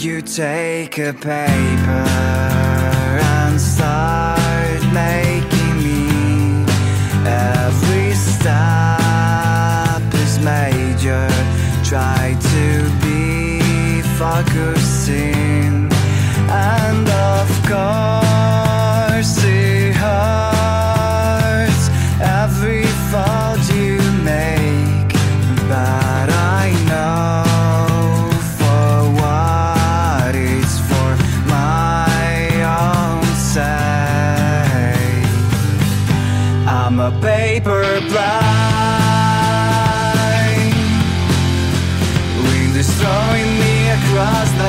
You take a paper and start making me. Every step is major. Try to be focusing, and of course I'm a paper blind, wind is throwing me across the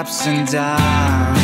ups and downs,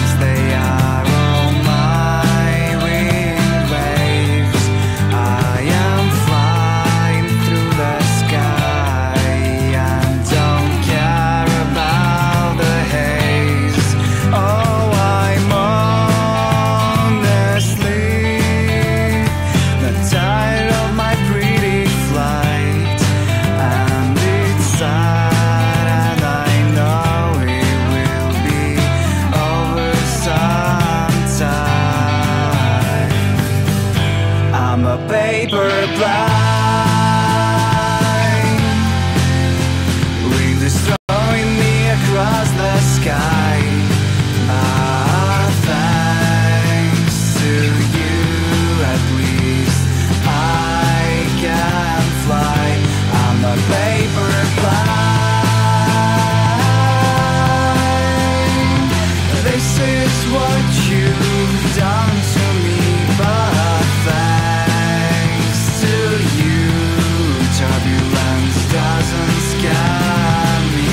Paper blind. This is what you've done to me, but thanks to you, turbulence doesn't scare me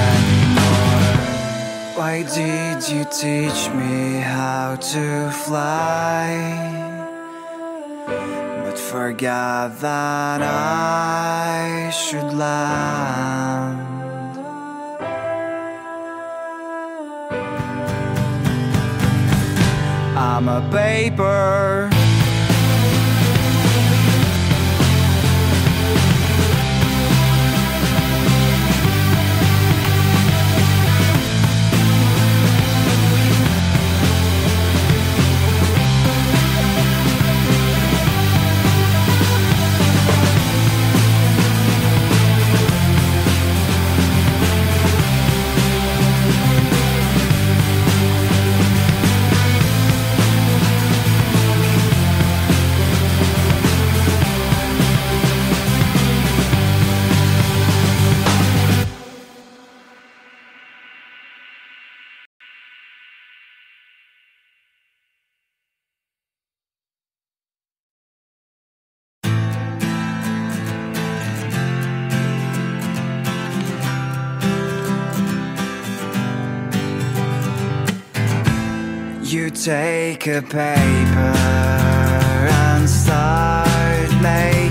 anymore. Why did you teach me how to fly? Forgot that I should land. I'm a paper. You take a paper and start making